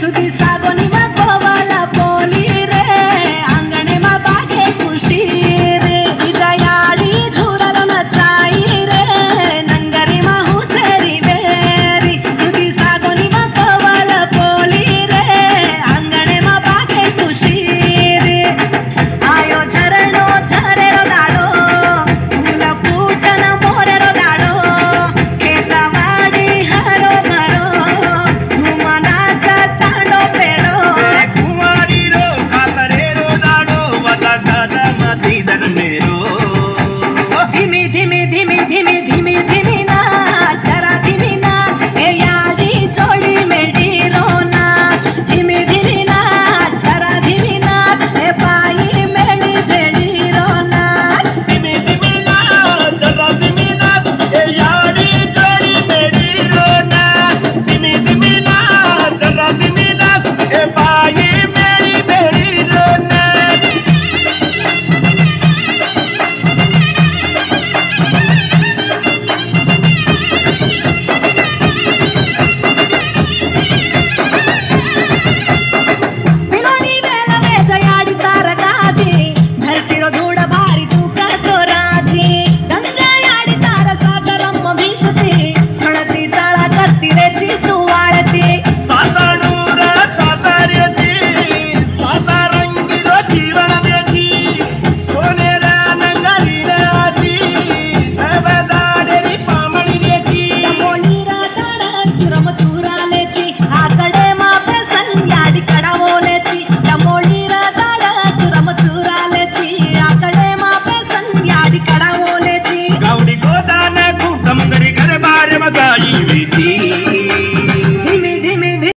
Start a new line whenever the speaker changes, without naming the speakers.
So Jesus
TV, TV.